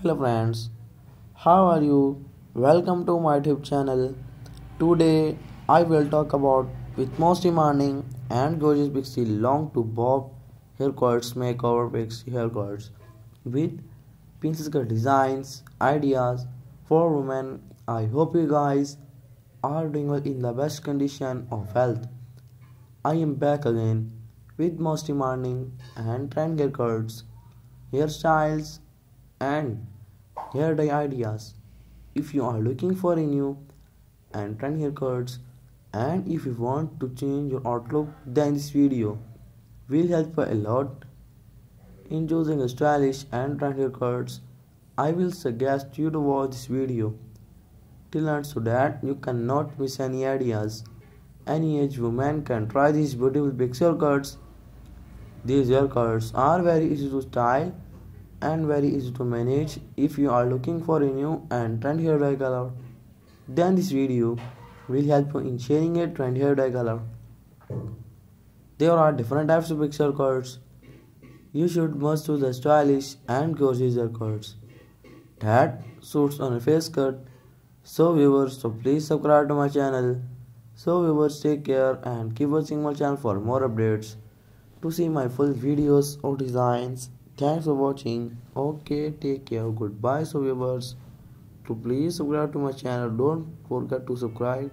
Hello friends, how are you? Welcome to my YouTube channel. Today I will talk about with most demanding and gorgeous pixie long to bob haircuts makeover pixie haircuts with princess designs ideas for women. I hope you guys are doing well in the best condition of health. I am back again with most demanding and trend haircuts, hairstyles and hair dye ideas. If you are looking for a new and trend haircuts and if you want to change your outlook then this video will help a lot in choosing a stylish and trend haircuts. I will suggest you to watch this video till end so that you cannot miss any ideas. Any age woman can try these beautiful pixie haircuts. These haircuts are very easy to style and very easy to manage if you are looking for a new and trend hair dye color. Then this video will help you in sharing a trend hair dye color. There are different types of pixie cuts you should must choose the stylish and gorgeous haircuts that suits on a face cut. So viewers so please subscribe to my channel. So viewers take care and keep watching my channel for more updates. To see my full videos or designs Thanks for watching. Okay, take care. Goodbye, so viewers. To please subscribe to my channel. Don't forget to subscribe.